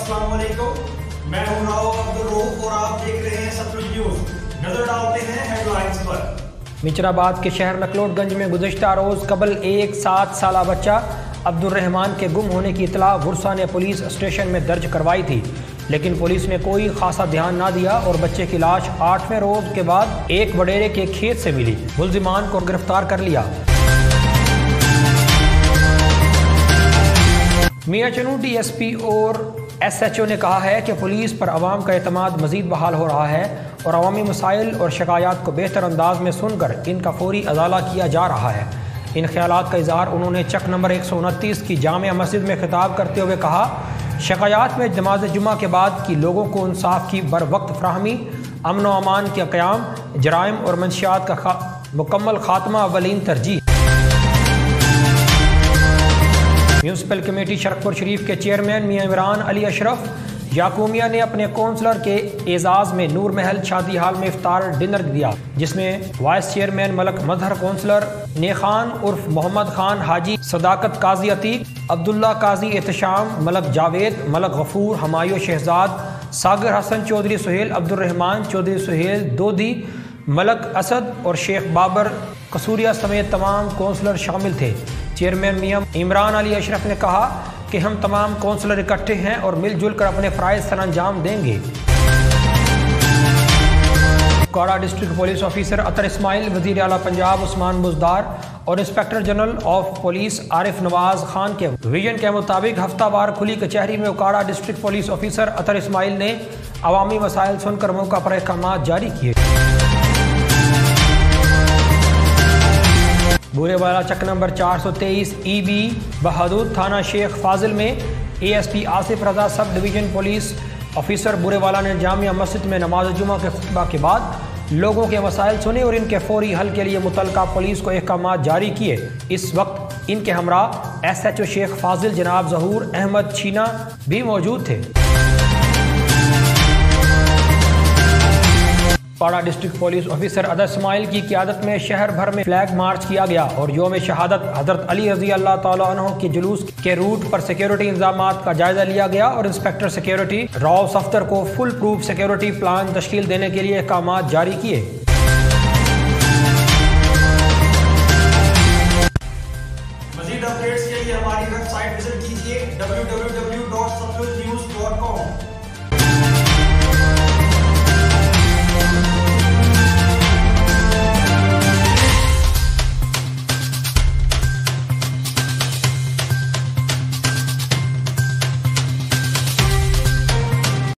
السلام علیکم۔ میں ہوں راؤ عبدالروف اور آپ دیکھ رہے ہیں سترج نیوز۔ نظر ڈالتے ہیں ہیڈ لائنز پر۔ مچر آباد کے شہر نکلوٹ گنج میں گزشتہ روز قبل ایک سات سالہ بچہ عبد الرحمن کے گم ہونے کی اطلاع ورثہ نے پولیس اسٹیشن میں درج کروائی تھی۔ لیکن پولیس نے کوئی خاصا دھیان نہ دیا اور بچے کی لاش آٹھویں روز کے بعد ایک وڈیرے کے کھیت سے ملی۔ ملزمان کو گرفتار کر لیا۔ میاں چنو ڈی ایس پی اور ایس ایچ او نے کہا ہے کہ پولیس پر عوام کا اعتماد مزید بحال ہو رہا ہے اور عوامی مسائل اور شکایات کو بہتر انداز میں سن کر ان کا فوری ازالہ کیا جا رہا ہے۔ ان خیالات کا اظہار انہوں نے چک نمبر ایک سو انتیس کی جامع مسجد میں خطاب کرتے ہوئے کہا، شکایات میں نماز جمعہ کے بعد کی لوگوں کو انصاف کی بر وقت فراہمی، امن و امان کے قیام، جرائم اور منشیات کا خا... مکمل خاتمہ اولین ترجیح۔ میونسپل کمیٹی شرکپور شریف کے چیئرمین میاں عمران علی اشرف یاکومیہ نے اپنے کونسلر کے اعزاز میں نور محل شادی حال میں افطار ڈنر دیا، جس میں vice chairman Malik Mazhar councillor نیخان عرف محمد خان، حاجی صداقت قاضی عتیق، عبداللہ قاضی احتشام، ملک جاوید، ملک غفور، ہمایوں شہزاد، ساگر حسن چودھری سہیل عبد الرحمان چودھری سہیل دودی ملک اسد اور شیخ بابر، قصوریہ سمیت تمام کونسلر شامل تھے۔ چیئرمین میاں عمران علی اشرف نے کہا کہ ہم تمام کونسلر اکٹھے ہیں اور مل جل کر اپنے فرائض سر انجام دیں گے۔ کوڑا district police officer Athar Ismail, وزیر اعلیٰ پنجاب عثمان بزدار اور inspector general of police Arif Nawaz Khan کے ویژن کے مطابق ہفتہ وار کھلی کچہری میں Okara district police officer Athar Ismail نے عوامی مسائل سن کر موقع پر احکامات جاری کیے۔ بورے والا چک نمبر چار سو تیئیس ای بی بہادور تھانہ شیخ فاضل میں A S P Asif Raza sub division police officer Burewala نے جامعہ مسجد میں نماز جمعہ کے خطبہ کے بعد لوگوں کے مسائل سنے اور ان کے فوری حل کے لیے متعلقہ پولیس کو احکامات جاری کیے۔ اس وقت ان کے ہمراہ ایس ایچ او شیخ فاضل جناب ظہور احمد چھینا بھی موجود تھے۔ Pada district police officer Athar Ismail کی قیادت میں شہر بھر میں فلیگ مارچ کیا گیا اور یوم شہادت حضرت علی رضی اللہ تعالیٰ عنہ کے جلوس کے روٹ پر سیکیورٹی انتظامات کا جائزہ لیا گیا اور انسپیکٹر سیکیورٹی راؤ صفتر کو فل پروف سیکیورٹی پلان تشکیل دینے کے لیے احکامات جاری کیے۔ مزید اپڈیٹس کے لیے ہماری ویب سائٹ وزٹ کیجیے www